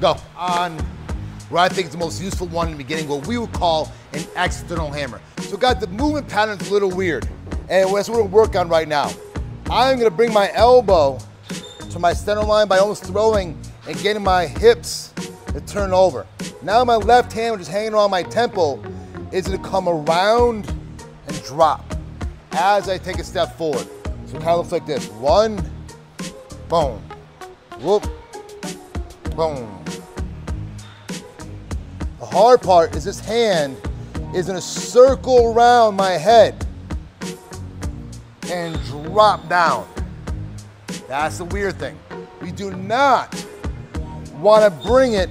Go. On where I think is the most useful one in the beginning, what we would call an external hammer. So guys, the movement pattern's a little weird. And that's what we're gonna work on right now. I'm gonna bring my elbow to my center line by almost throwing and getting my hips to turn over. Now my left hand, which is hanging around my temple, is gonna come around and drop as I take a step forward. So it kind of looks like this. One, boom, whoop, boom. The hard part is this hand is gonna circle around my head and drop down. That's the weird thing. We do not wanna bring it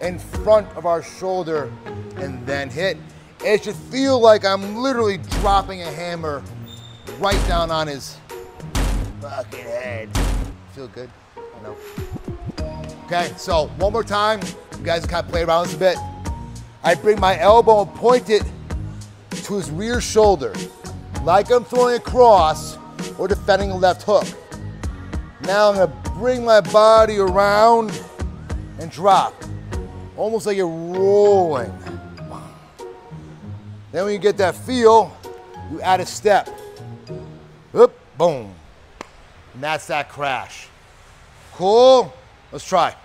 in front of our shoulder and then hit. It should feel like I'm literally dropping a hammer right down on his fucking head. Feel good? No. Okay, so one more time. You guys kind of play around this a bit. I bring my elbow and point it to his rear shoulder, like I'm throwing a cross or defending a left hook. Now I'm gonna bring my body around and drop, almost like you're rolling. Then when you get that feel, you add a step. Oop, boom. And that's that crash. Cool? Let's try.